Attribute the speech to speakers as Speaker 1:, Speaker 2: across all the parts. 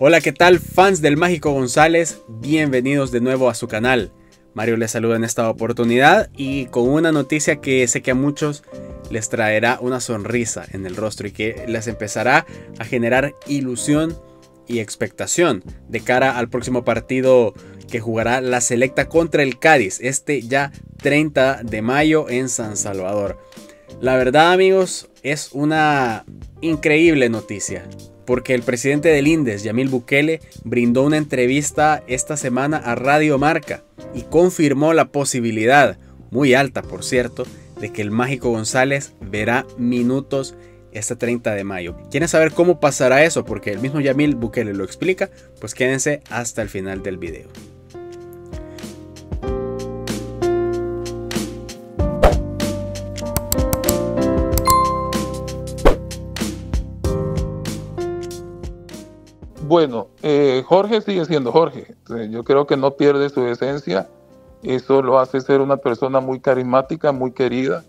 Speaker 1: Hola, ¿qué tal fans del Mágico González? Bienvenidos de nuevo a su canal. Mario les saluda en esta oportunidad y con una noticia que sé que a muchos les traerá una sonrisa en el rostro y que les empezará a generar ilusión y expectación de cara al próximo partido que jugará la selecta contra el Cádiz, este ya 30 de mayo en San Salvador. La verdad amigos es una increíble noticia porque el presidente del INDES, Yamil Bukele, brindó una entrevista esta semana a Radio Marca y confirmó la posibilidad, muy alta por cierto, de que el Mágico González verá minutos este 30 de mayo. ¿Quieren saber cómo pasará eso? Porque el mismo Yamil Bukele lo explica, pues quédense hasta el final del video.
Speaker 2: Bueno, eh, Jorge sigue siendo Jorge. Yo creo que no pierde su esencia. Eso lo hace ser una persona muy carismática, muy querida.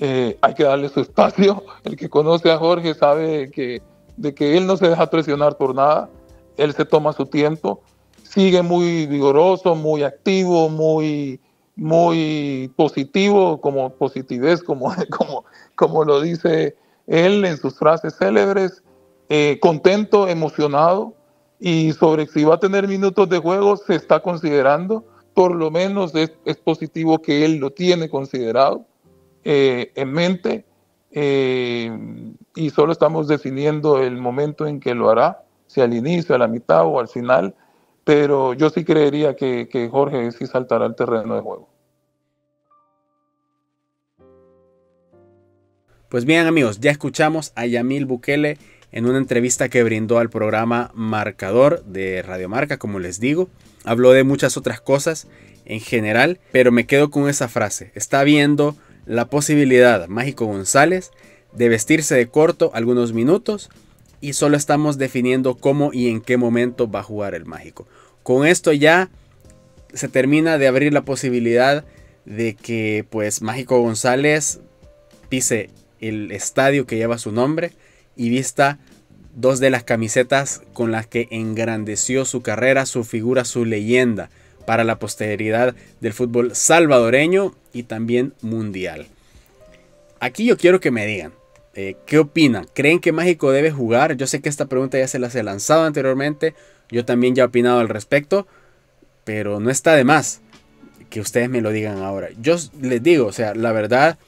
Speaker 2: Eh, hay que darle su espacio. El que conoce a Jorge sabe que, de que él no se deja presionar por nada. Él se toma su tiempo. Sigue muy vigoroso, muy activo, muy, muy positivo, como positivez, como, como, como lo dice él en sus frases célebres. Eh, contento, emocionado y sobre si va a tener minutos de juego se está considerando, por lo menos es, positivo que él lo tiene considerado eh, en mente eh, y solo estamos definiendo el momento en que lo hará, si al inicio, a la mitad o al final, pero yo sí creería que, que Jorge sí saltará al terreno de juego.
Speaker 1: Pues bien amigos, ya escuchamos a Yamil Bukele en una entrevista que brindó al programa Marcador de Radio Marca, como les digo. Habló de muchas otras cosas en general, pero me quedo con esa frase. Está viendo la posibilidad, Mágico González, de vestirse de corto algunos minutos y solo estamos definiendo cómo y en qué momento va a jugar el Mágico. Con esto ya se termina de abrir la posibilidad de que pues Mágico González pise el estadio que lleva su nombre y vista dos de las camisetas con las que engrandeció su carrera, su figura, su leyenda para la posteridad del fútbol salvadoreño y también mundial. Aquí yo quiero que me digan, eh, ¿qué opinan? ¿Creen que Mágico debe jugar? Yo sé que esta pregunta ya se las he lanzado anteriormente, yo también ya he opinado al respecto, pero no está de más que ustedes me lo digan ahora. Yo les digo, o sea, la verdad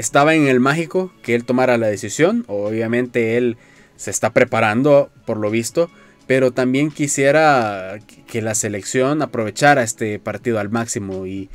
Speaker 1: estaba en el mágico que él tomara la decisión. Obviamente él se está preparando por lo visto. Pero también quisiera que la selección aprovechara este partido al máximo. Y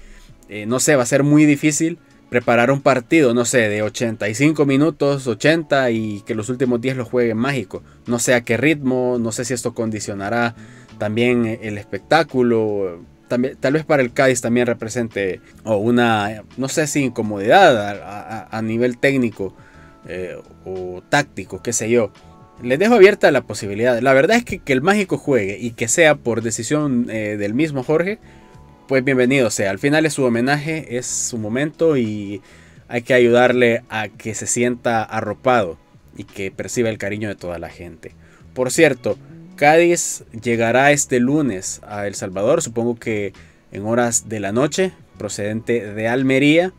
Speaker 1: eh, no sé, va a ser muy difícil preparar un partido, no sé, de 85 minutos, 80 y que los últimos 10 lo juegue mágico. No sé a qué ritmo, no sé si esto condicionará también el espectáculo tal vez para el Cádiz también represente o una, no sé si incomodidad a, nivel técnico eh, o táctico, qué sé yo. Les dejo abierta la posibilidad. La verdad es que, que el mágico juegue y que sea por decisión eh, del mismo Jorge, pues bienvenido sea. Al final es su homenaje, es su momento y hay que ayudarle a que se sienta arropado y que perciba el cariño de toda la gente. Por cierto, Cádiz llegará este lunes a El Salvador, supongo que en horas de la noche, procedente de Almería,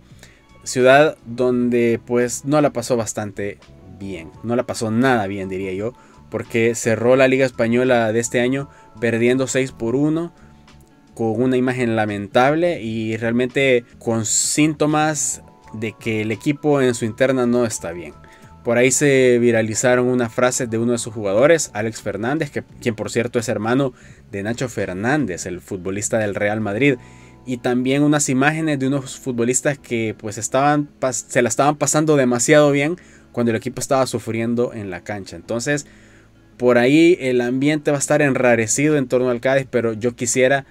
Speaker 1: ciudad donde pues no la pasó bastante bien, no la pasó nada bien diría yo, porque cerró la Liga Española de este año perdiendo 6 por 1 con una imagen lamentable y realmente con síntomas de que el equipo en su interna no está bien. Por ahí se viralizaron unas frases de uno de sus jugadores, Alex Fernández, quien por cierto es hermano de Nacho Fernández, el futbolista del Real Madrid. Y también unas imágenes de unos futbolistas que pues estaban, se la estaban pasando demasiado bien cuando el equipo estaba sufriendo en la cancha. Entonces, por ahí el ambiente va a estar enrarecido en torno al Cádiz, pero yo quisiera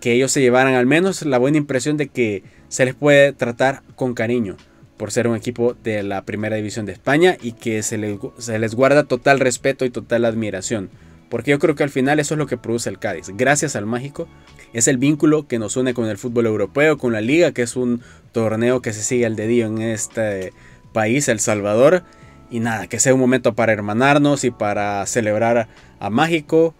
Speaker 1: que ellos se llevaran al menos la buena impresión de que se les puede tratar con cariño por ser un equipo de la primera división de España y que se les, guarda total respeto y total admiración. Porque yo creo que al final eso es lo que produce el Cádiz. Gracias al mágico, es el vínculo que nos une con el fútbol europeo, con la liga, que es un torneo que se sigue al dedillo en este país, El Salvador. Y nada, que sea un momento para hermanarnos y para celebrar a Mágico,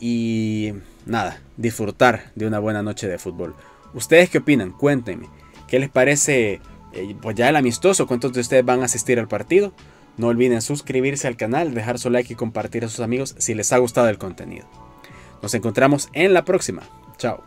Speaker 1: y nada, disfrutar de una buena noche de fútbol. ¿Ustedes qué opinan? Cuéntenme. ¿Qué les parece eh, pues ya el amistoso? ¿Cuántos de ustedes van a asistir al partido? No olviden suscribirse al canal, dejar su like y compartir a sus amigos si les ha gustado el contenido. Nos encontramos en la próxima. Chao.